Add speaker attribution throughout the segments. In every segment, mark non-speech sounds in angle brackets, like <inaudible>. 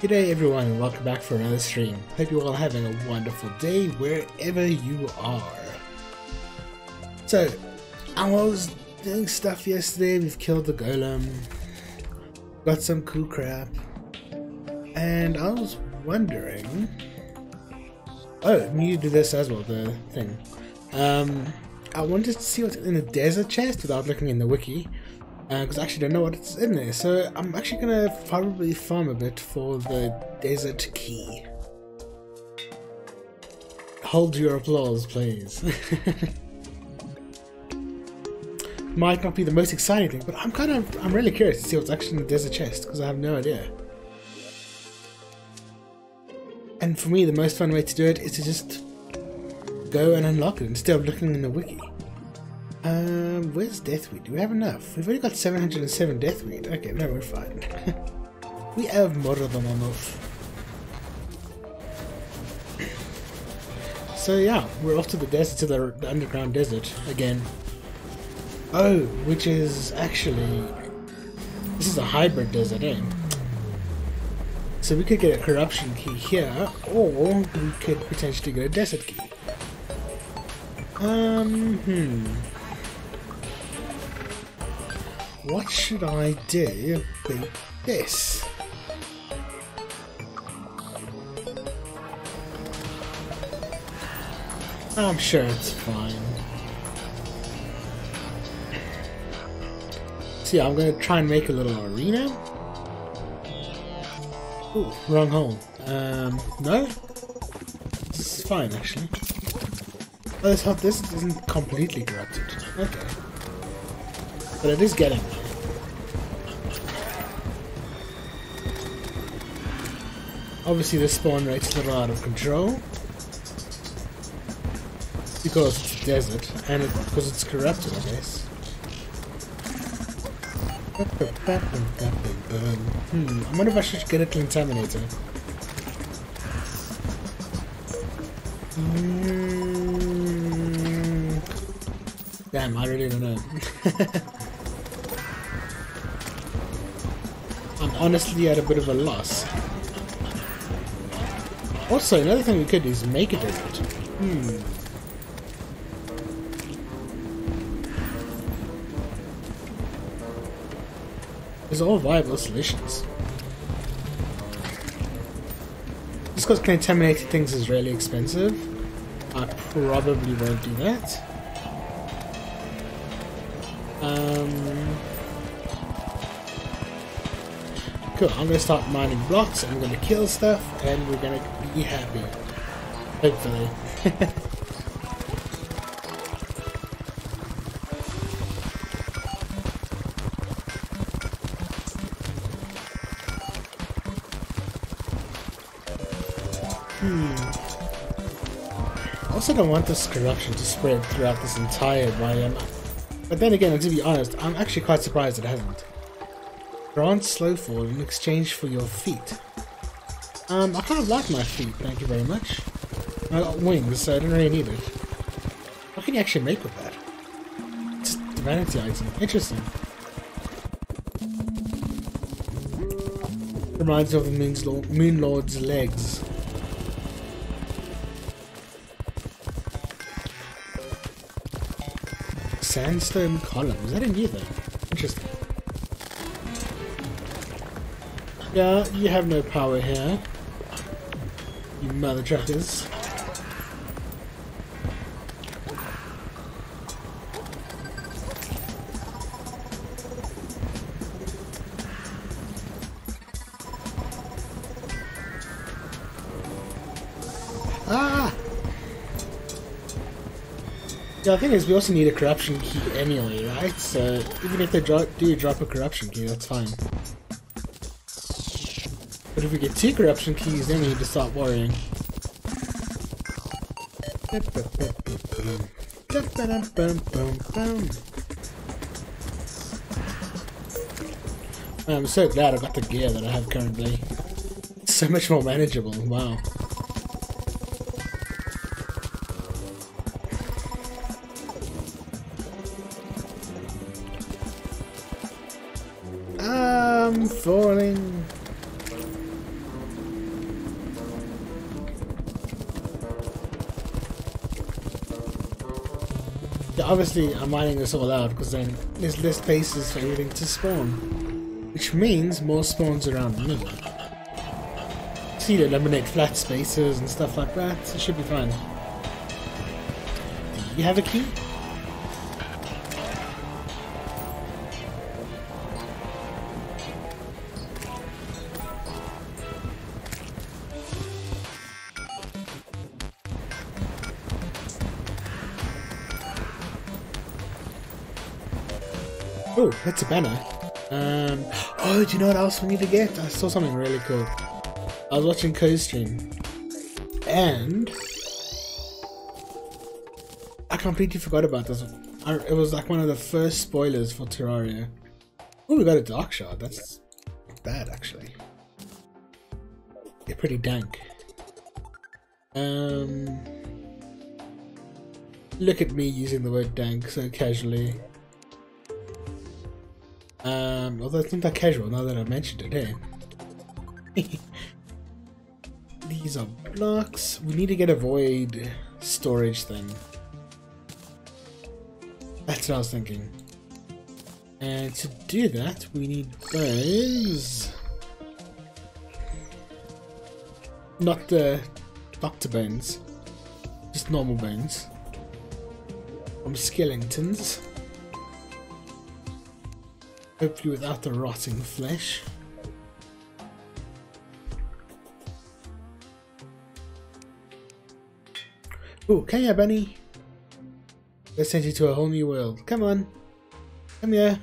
Speaker 1: G'day everyone and welcome back for another stream. Hope you're all having a wonderful day wherever you are. So, I was doing stuff yesterday, we've killed the golem, got some cool crap, and I was wondering... Oh, you do this as well, the thing. Um, I wanted to see what's in the desert chest without looking in the wiki because uh, I actually don't know what's in there. So I'm actually gonna probably farm a bit for the desert key. Hold your applause, please. <laughs> Might not be the most exciting thing, but I'm kind of I'm really curious to see what's actually in the desert chest because I have no idea. And for me, the most fun way to do it is to just go and unlock it instead of looking in the wiki. Um, where's Deathweed? Do we have enough? We've only got 707 Deathweed. Okay, no, we're fine. <laughs> we have more than enough. So yeah, we're off to the desert, to the, the underground desert again. Oh, which is actually... This is a hybrid desert, eh? So we could get a corruption key here, or we could potentially get a desert key. Um, hmm. What should I do with this? I'm sure it's fine. See, I'm gonna try and make a little arena. Ooh, wrong hole. Um, no? This is fine, actually. Oh, this, this isn't completely corrupted. Okay. But it is getting Obviously the spawn rate's a little out of control. Because it's desert, and it, because it's corrupted, I guess. Hmm, I wonder if I should get a Clentaminator. Mm. Damn, I really don't know. <laughs> honestly at a bit of a loss. Also, another thing we could do is make a desert. Hmm. There's all viable solutions. Just because contaminated things is really expensive, I probably won't do that. Um, Cool, I'm gonna start mining blocks, I'm gonna kill stuff, and we're gonna be happy. Hopefully. hmm. Also don't want this corruption to spread throughout this entire biome. But then again, to be honest, I'm actually quite surprised it hasn't. Grant Slowfall in exchange for your feet. Um, I kind of like my feet, thank you very much. I got wings, so I don't really need it. What can you actually make with that? It's a vanity item. Interesting. Reminds me of the Moon Lord's legs. Sandstone column. Is that a new thing? Interesting. Yeah, you have no power here. You mother truckers. Ah! Yeah, the thing is, we also need a corruption key anyway, right? So, even if they drop, do drop a corruption key, that's fine. But if we get two corruption keys, then we need to stop worrying. I'm so glad I got the gear that I have currently. It's so much more manageable, wow. Obviously I'm mining this all out because then there's less spaces for everything to spawn. Which means more spawns around me. See to eliminate flat spaces and stuff like that, So it should be fine. You have a key? Oh, that's a banner. Um, oh, do you know what else we need to get? I saw something really cool. I was watching co-stream, and I completely forgot about this. I, it was like one of the first spoilers for Terraria. Oh, we got a dark shard. That's bad, actually. They're pretty dank. Um, look at me using the word dank so casually. Um, although it's not that casual now that I mentioned it, hey. <laughs> These are blocks. We need to get a void storage thing. That's what I was thinking. And to do that, we need bones. Not the doctor bones, just normal bones. From skeletons. Hopefully without the rotting flesh. Oh, come here, Bunny. Let's send you to a whole new world. Come on. Come here.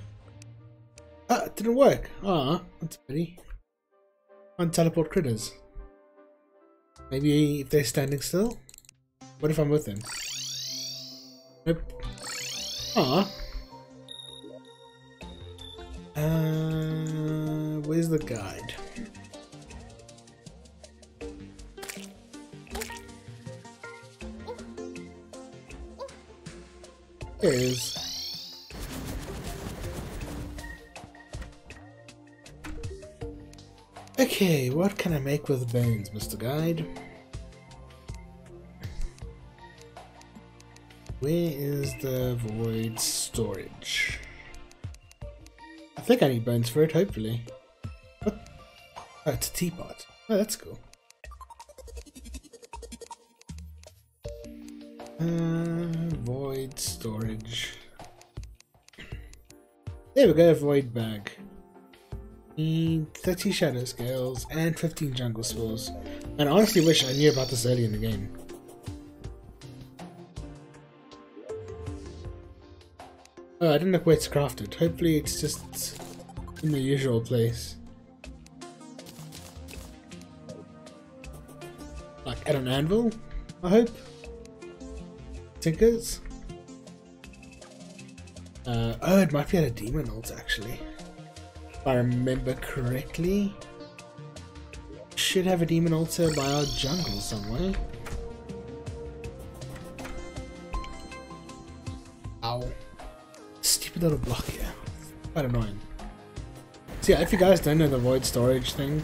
Speaker 1: Ah, it didn't work. Ah, that's pretty. Can't teleport critters. Maybe if they're standing still? What if I'm with them? Nope. Ah. Uh, where's the guide? There it is. Okay, what can I make with bones, Mr. Guide? Where is the void storage? I think I need bones for it, hopefully. What? Oh, it's a teapot. Oh, that's cool. Uh, void storage. There we go, void bag. Need 30 shadow scales and 15 jungle spores. And I honestly wish I knew about this early in the game. Oh, I don't know where it's crafted. Hopefully it's just in the usual place. Like at an anvil, I hope. Tinkers? Uh, oh, it might be at a demon ult actually. If I remember correctly. Should have a demon altar by our jungle somewhere. Little block here. Quite annoying. So yeah, if you guys don't know the void storage thing,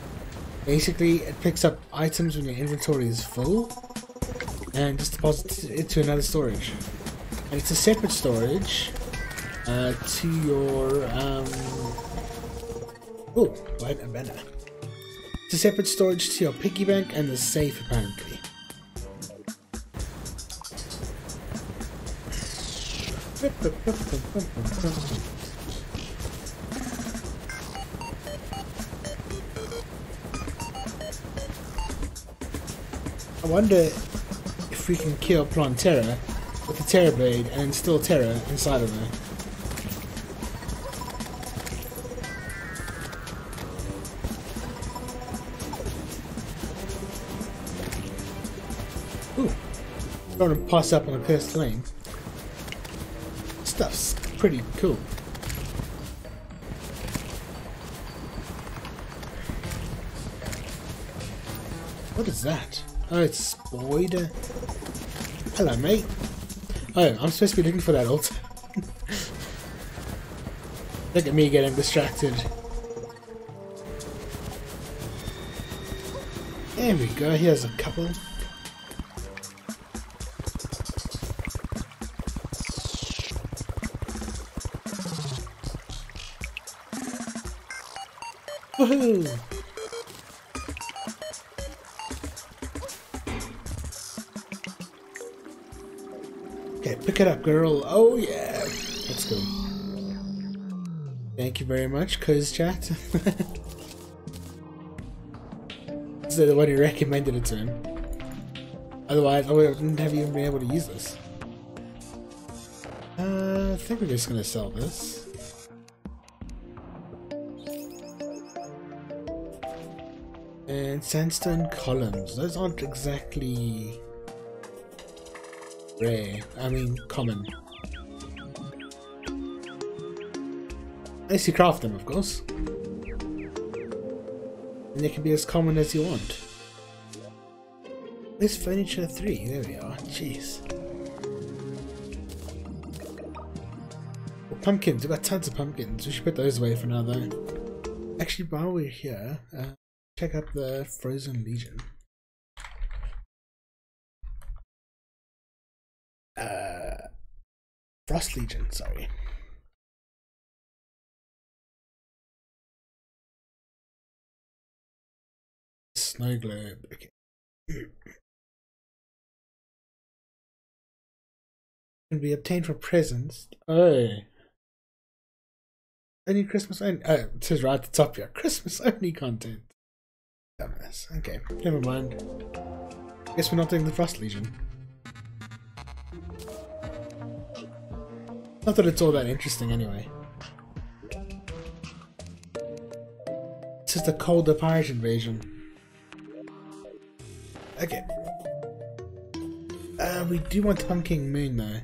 Speaker 1: basically it picks up items when your inventory is full and just deposits it to another storage. And it's a separate storage uh, to your um oh right a banner. It's a separate storage to your piggy bank and the safe apparently. I wonder if we can kill Plantera with the Terror Blade and instill terror inside of her. Ooh. Don't to pass up on a cursed flame. Stuff's pretty cool. What is that? Oh, it's Boyd. Hello, mate. Oh, I'm supposed to be looking for that altar. <laughs> Look at me getting distracted. There we go, here's a couple. Okay, pick it up, girl. Oh yeah. Let's go. Thank you very much, Cuz Chat. <laughs> so the one who recommended it to him. Otherwise, I wouldn't have even been able to use this. Uh, I think we're just gonna sell this. And sandstone columns. Those aren't exactly rare. I mean, common. Unless you craft them, of course. And they can be as common as you want. This furniture 3, there we are. Jeez. pumpkins, we've got tons of pumpkins. We should put those away for now though. Actually, while we're here, uh, check out the Frozen Legion. Uh, Frost Legion, sorry. Snow globe, okay. <clears throat> Can be obtained for presents. Oh. Only Christmas only. Oh, it says right at the top here. Christmas only content. Dumbass. Okay, never mind. Guess we're not doing the Frost Legion. Not that it's all that interesting anyway. It's just a colder pirate invasion. Okay. Uh, we do want Pumpkin Moon though.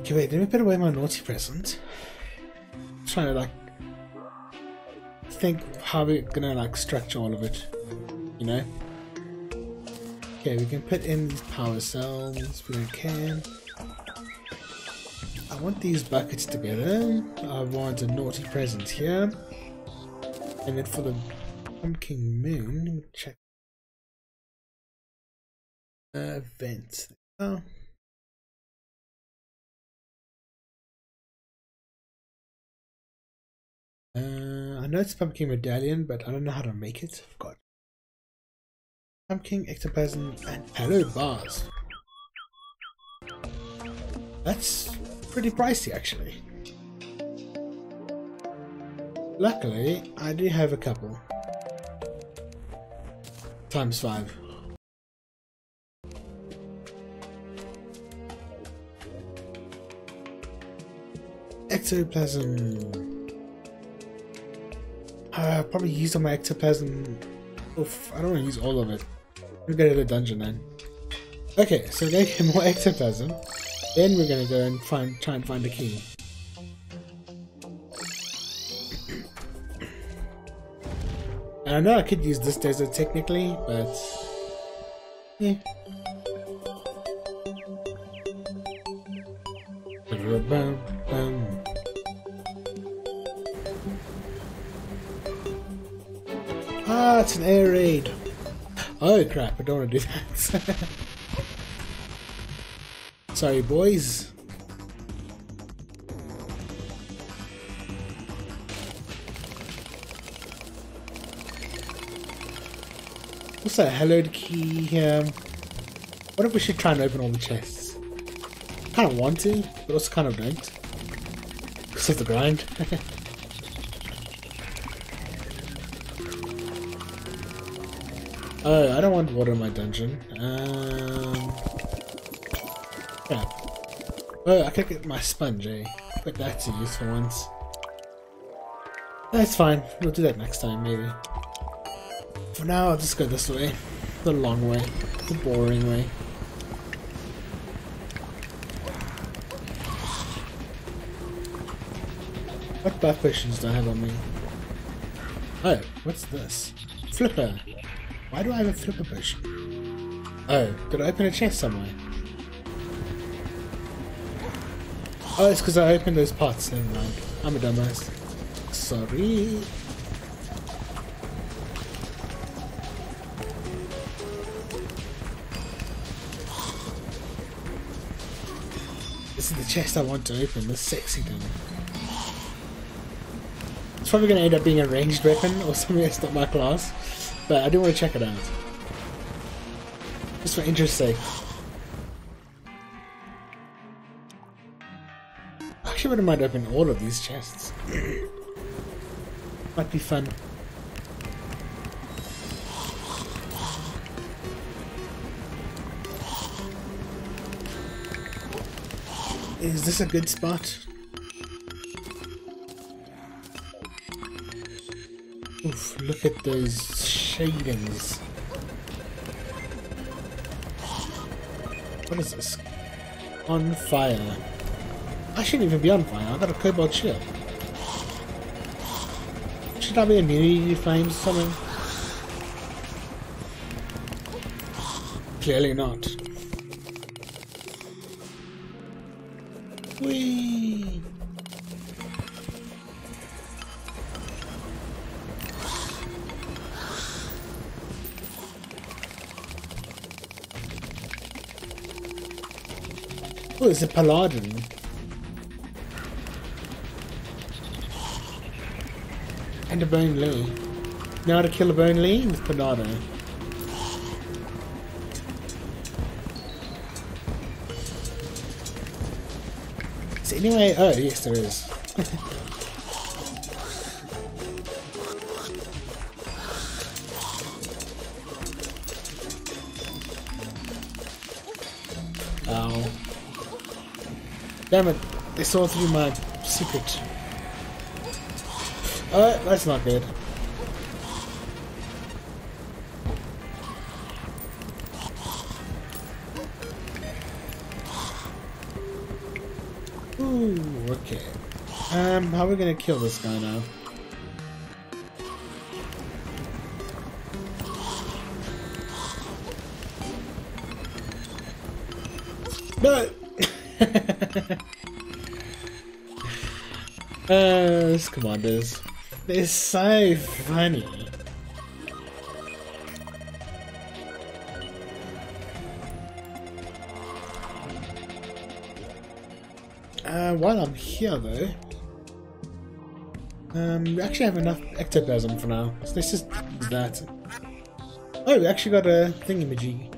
Speaker 1: Okay, wait, let me put away my naughty present. I'm trying to like think how we're gonna like structure all of it, you know? Okay, we can put in these power cells, we can. I want these buckets together. I want a naughty present here. And then for the pumpkin moon, check. Uh, vents. Oh. Uh, I know it's pumpkin medallion, but I don't know how to make it. I've got pumpkin, ectoplasm, and hallowed bars. That's pretty pricey actually. Luckily, I do have a couple. Times five. Ectoplasm. Uh, probably use all my ectoplasm. Oof, I don't want to use all of it. We'll go to the dungeon then. Okay, so gonna get more <laughs> ectoplasm. Then we're gonna go and find try and find the key. And I know I could use this desert technically, but yeah. Ah, it's an air raid. Oh crap, I don't want to do that. <laughs> Sorry, boys. What's that? Hello key here. What if we should try and open all the chests? Kind of want to, but also kind of don't. Because of the grind. <laughs> oh, I don't want water in my dungeon. Um, Oh, I could get my sponge, eh? Put that to use for once. That's fine. We'll do that next time, maybe. For now, I'll just go this way. The long way. The boring way. What buff potions do I have on me? Oh, what's this? Flipper. Why do I have a flipper potion? Oh, did I open a chest somewhere? Oh, it's because I opened those pots. Never mind. I'm a dumbass. Sorry. This is the chest I want to open, the sexy thing. It's probably going to end up being a ranged weapon or something that's not my class. But I do want to check it out. Just for interest's sake. Actually wouldn't mind opening all of these chests. Might be fun. Is this a good spot? Oof, look at those shadings. What is this? On fire. I shouldn't even be on fire, I got a cobalt shield. Should I be immunity to flames or something? Clearly not. Whee! Oh, it's a paladin. And a bone Lee. How to kill a bone Lee with Panado. So anyway, oh yes there is. <laughs> Ow. Oh. Damn it, they saw through my secret. Oh, that's not good. Ooh, okay. Um, how are we gonna kill this guy now? No! <laughs> uh, this commanders. They're so funny. Uh, while I'm here though, um, we actually have enough ectoplasm for now. So let's just use that. Oh, we actually got a thingamajig.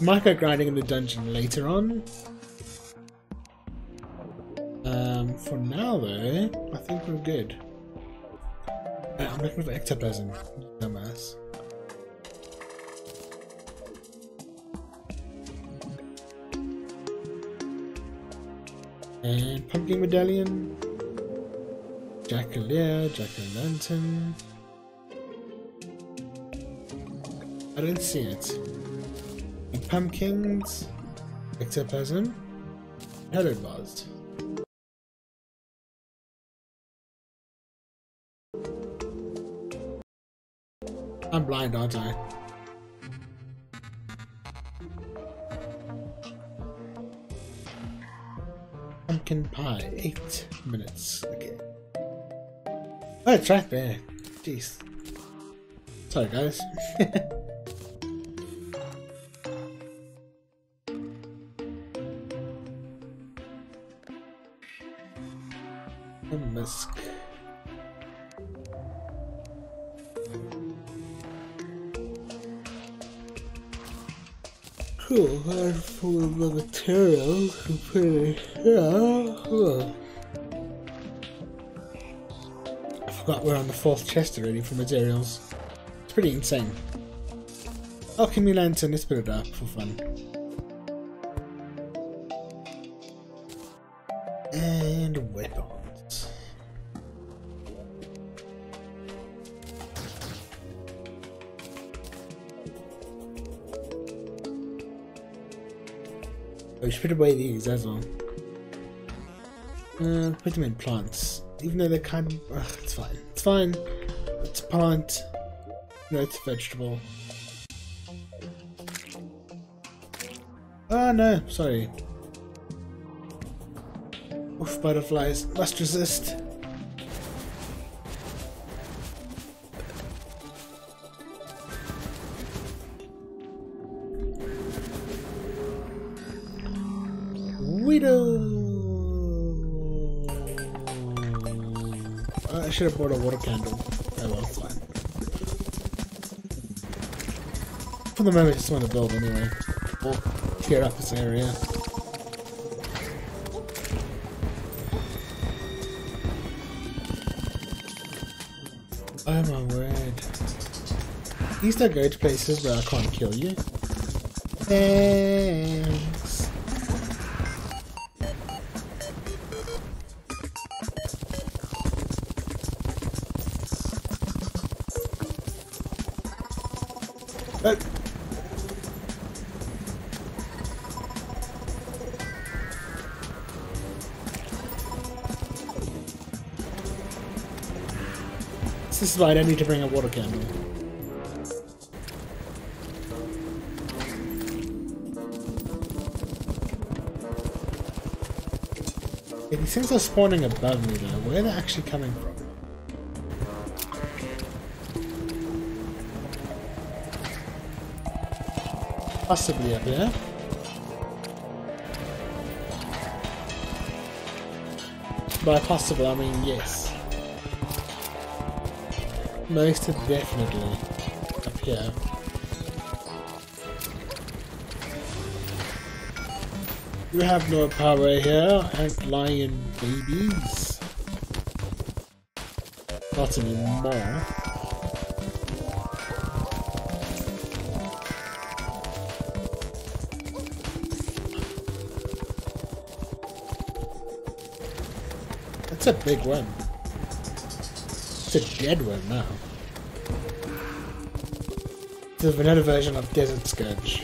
Speaker 1: Micro grinding in the dungeon later on. Um, for now though, I think we're good. I'm looking for ectoplasm, dumbass. And pumpkin medallion. Jack-o'-lantern, jack-o'-lantern. I don't see it. Pumpkins, ectoplasm, hallowed bars. I'm aren't I? Pumpkin pie, eight minutes. Okay. Oh, it's right there. Jeez. Sorry, guys. <laughs> the materials to it. I forgot we're on the fourth chest already for materials. It's pretty insane. Alchemy lantern, let's put it up for fun. Away these as well. Uh, put them in plants. Even though they're kind of... Ugh, it's fine. It's fine. It's a plant. No, it's a vegetable. Oh no, sorry. Oof, butterflies. Must resist. Should have brought a water candle. Oh well, fine. For the moment, I just want to build anyway. Or clear up this area. Oh my word. These don't go to places where I can't kill you. Thanks. This is why I don't need to bring a water. Yeah, these things are spawning above me though. Where are they actually coming from? Possibly up here. By possible, I mean yes. Most definitely up here. You have no power here, and lion babies. Not anymore. That's a big one. It's a dead one now. It's a vanilla version of Desert Scourge.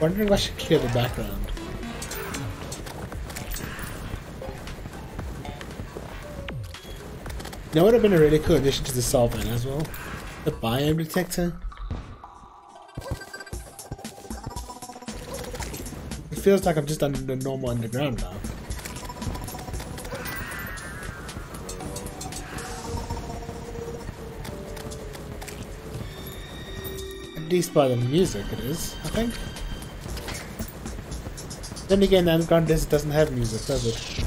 Speaker 1: Wondering if I should clear the background. What would have been a really cool addition to the solvent as well? The biome detector. It feels like I'm just under the normal underground now. At least by the music it is, I think. Then again, the underground desert doesn't have music, does it?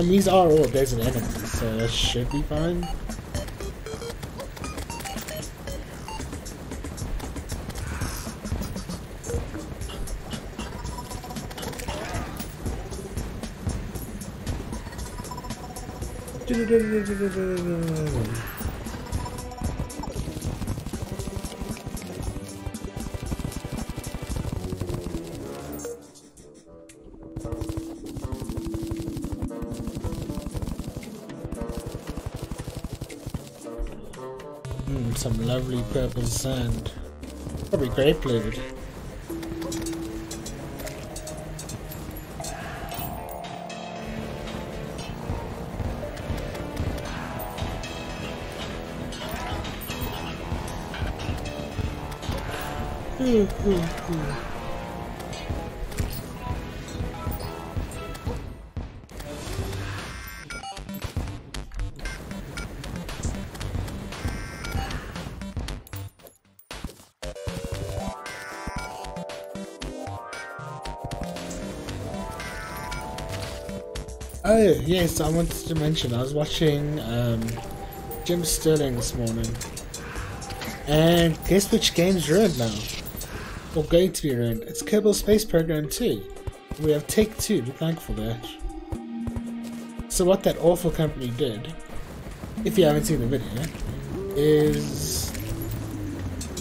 Speaker 1: And these are all desert enemies, so that should be fine. <laughs> Mm, some lovely purple sand. Probably grape flavored. Ooh, yes, I wanted to mention, I was watching um, Jim Sterling this morning. And guess which game's ruined now? Or going to be ruined? It's Kerbal Space Program 2. We have Take Two, be thankful for that. So what that awful company did, if you haven't seen the video, is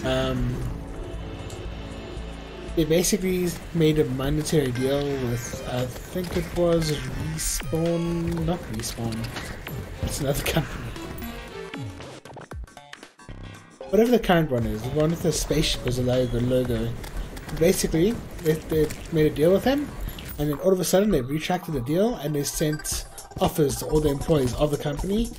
Speaker 1: um, they basically made a monetary deal with, I think it was Respawn, not Respawn, it's another <laughs> company. Whatever the current one is, the one with the spaceship as a logo. logo. Basically, they, they made a deal with them, and then all of a sudden they retracted the deal and they sent offers to all the employees of the company.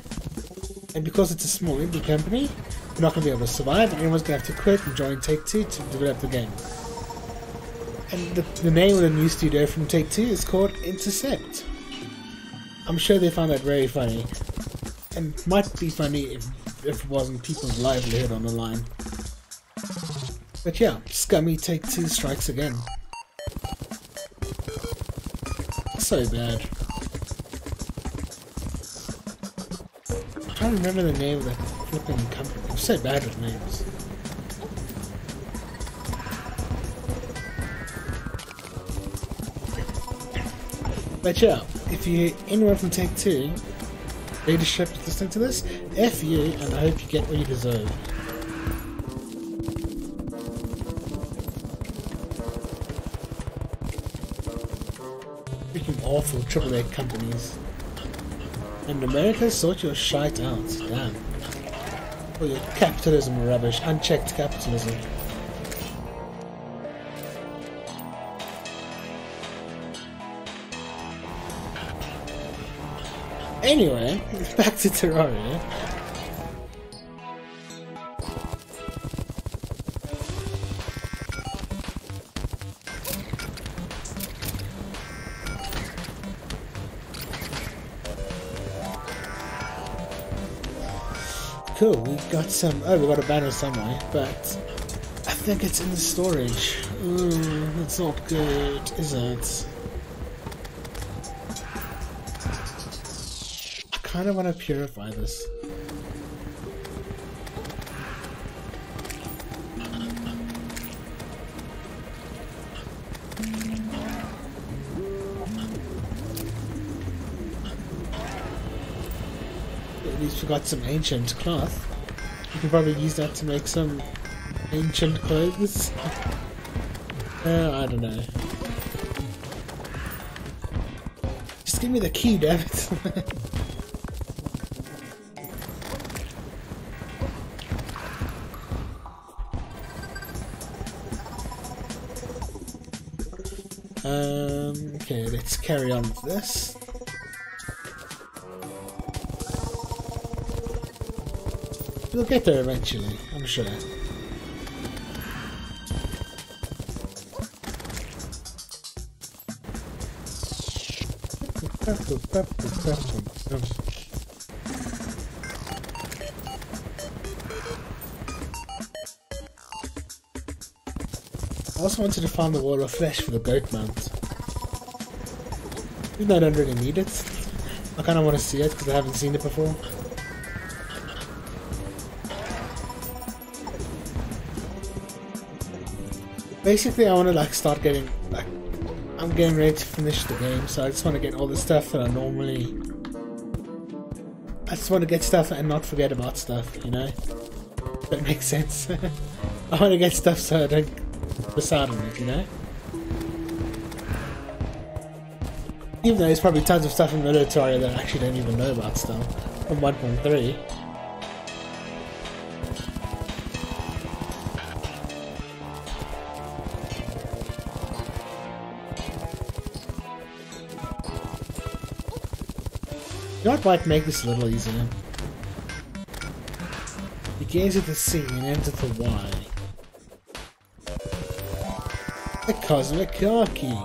Speaker 1: And because it's a small indie company, they're not going to be able to survive, and everyone's going to have to quit and join Take Two to develop the game. And the, the name of the new studio from Take Two is called Intercept. I'm sure they found that very funny. And might be funny if, if it wasn't people's livelihood on the line. But yeah, Scummy Take Two strikes again. So bad. I can't remember the name of the flipping company. I'm so bad with names. But yeah, if you anyone from Take Two, leadership listening to this, F you, and I hope you get what you deserve. Freaking awful AAA companies. And America sort your shite out, damn. Oh, your capitalism rubbish, unchecked capitalism. Anyway, <laughs> back to Terraria. Cool, we got some. Oh, we got a banner somewhere, but I think it's in the storage. Mm, Ooh, it's not good, is it? Kind of want to purify this. At least we got some ancient cloth. You can probably use that to make some ancient clothes. uh, I don't know. Just give me the key, damn it. <laughs> okay, let's carry on with this. We'll get there eventually, I'm sure. I also wanted to find the wall of flesh for the goat mount. Even though I don't need it. I kind of want to see it because I haven't seen it before. Basically, I want to like start getting like I'm getting ready to finish the game, so I just want to get all the stuff that I normally. I just want to get stuff and not forget about stuff, you know. That makes sense. <laughs> I want to get stuff so I don't beside on it, you know? Even though there's probably tons of stuff in Militaria that I actually don't even know about still, from 1.3. You know what might make this a little easier? Begins at the C and ends at the Y. The Cosmic Car Key.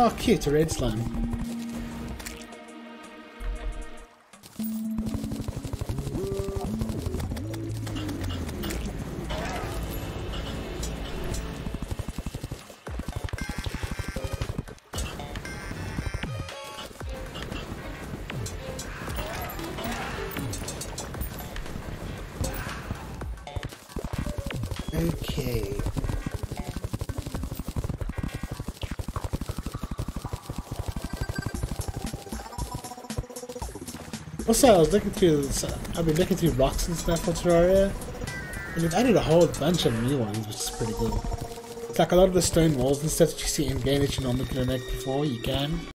Speaker 1: Oh, cute, a red slime. Also, I was looking through, I've been looking through rocks and stuff for Terraria, and they've added a whole bunch of new ones, which is pretty cool. It's like a lot of the stone walls and stuff that you see in game that you normally couldn't make before, you can.